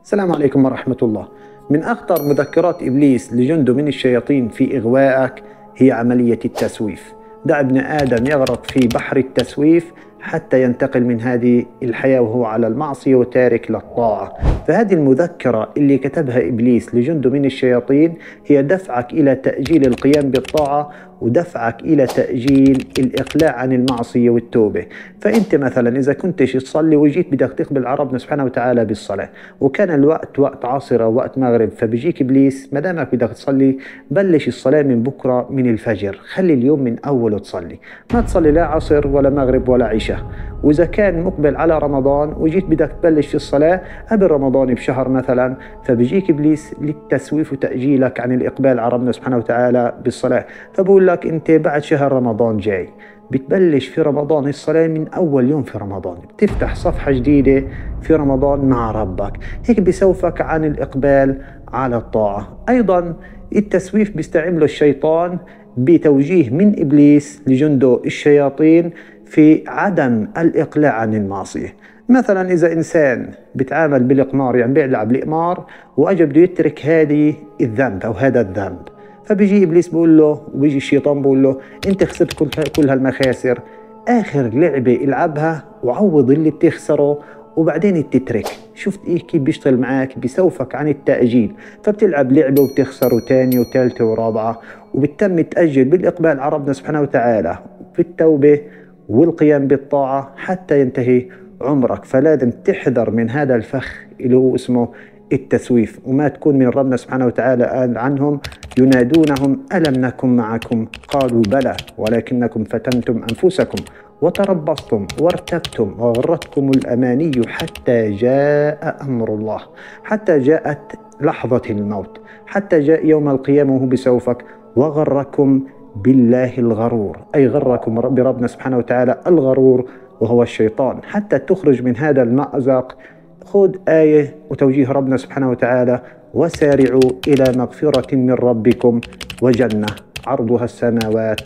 السلام عليكم ورحمة الله. من أخطر مذكرات إبليس لجنده من الشياطين في إغوائك هي عملية التسويف. دع ابن آدم يغرق في بحر التسويف حتى ينتقل من هذه الحياة وهو على المعصية وتارك للطاعة. فهذه المذكرة اللي كتبها إبليس لجنده من الشياطين هي دفعك إلى تأجيل القيام بالطاعة ودفعك إلى تأجيل الإقلاع عن المعصية والتوبة. فأنت مثلا إذا كنتش تصلي وجيت بدك تقبل على ربنا سبحانه وتعالى بالصلاة وكان الوقت وقت عصر أو وقت مغرب فبيجيك إبليس ما دامك بدك تصلي بلش الصلاة من بكرة من الفجر. خلي اليوم من أوله تصلي. ما تصلي لا عصر ولا مغرب ولا عشاء. وإذا كان مقبل على رمضان وجيت بدك تبلش في الصلاة قبل رمضان بشهر مثلا فبيجيك إبليس للتسويف وتأجيلك عن الإقبال على ربنا سبحانه وتعالى بالصلاة. فبقول لك أنت بعد شهر رمضان جاي بتبلش في رمضان الصلاة من أول يوم في رمضان. بتفتح صفحة جديدة في رمضان مع ربك. هيك بسوفك عن الإقبال على الطاعة. أيضا التسويف بيستعمله الشيطان بتوجيه من إبليس لجنده الشياطين في عدم الإقلاع عن المعصية. مثلا إذا إنسان بيتعامل بالإقمار يعني بيلعب الإقمار وأجى بده يترك هذه الذنب أو هذا الذنب. فبيجي إبليس بيقول له وبيجي الشيطان بيقول له أنت خسرت كل هالمخاسر. آخر لعبة العبها وعوض اللي بتخسره وبعدين تترك. شفت إيه كيف بيشتغل معك بيسوفك عن التأجيل. فبتلعب لعبة وبتخسر وتاني وثالثة ورابعة. وبتم تأجل بالإقبال على ربنا سبحانه وتعالى. في التوبة والقيام بالطاعة حتى ينتهي عمرك. فلازم تحذر من هذا الفخ اللي هو اسمه التسويف. وما تكون من ربنا سبحانه وتعالى قال عنهم ينادونهم ألم نكن معكم؟ قالوا بلى ولكنكم فتنتم أنفسكم وتربصتم وارتبتم وغرتكم الأماني حتى جاء أمر الله حتى جاءت لحظة الموت حتى جاء يوم القيامة وهو بسوفك وغركم بالله الغرور. أي غركم بربنا سبحانه وتعالى الغرور وهو الشيطان. حتى تخرج من هذا المأزق خذ آية وتوجيه ربنا سبحانه وتعالى وسارعوا إلى مغفرة من ربكم وجنة عرضها السماوات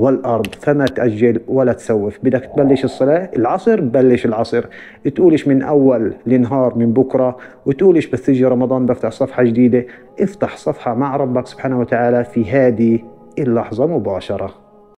والأرض فما تأجل ولا تسوف. بدك تبلش الصلاة؟ العصر؟ بلش العصر. تقولش من أول لنهار من بكرة وتقولش بس تيجي رمضان بفتح صفحة جديدة. افتح صفحة مع ربك سبحانه وتعالى في هذه اللحظة مباشرة.